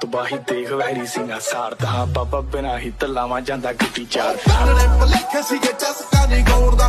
ਤਬਾਹੀ ਦੇਖ ਵਹਿਰੀ ਸਿੰਘਾ ਸਾਰਦਾ। ਬਾਬਾ ਬਿਨਾ ਹੀ ਤਲਾਵਾ ਜਾਂਦਾ ਗੱਡੀ ਚਾਰ। ਭਲੇਖੇ ਸੀਗੇ ਚਸਕਾ ਨਹੀਂ ਗੌਰਦਾ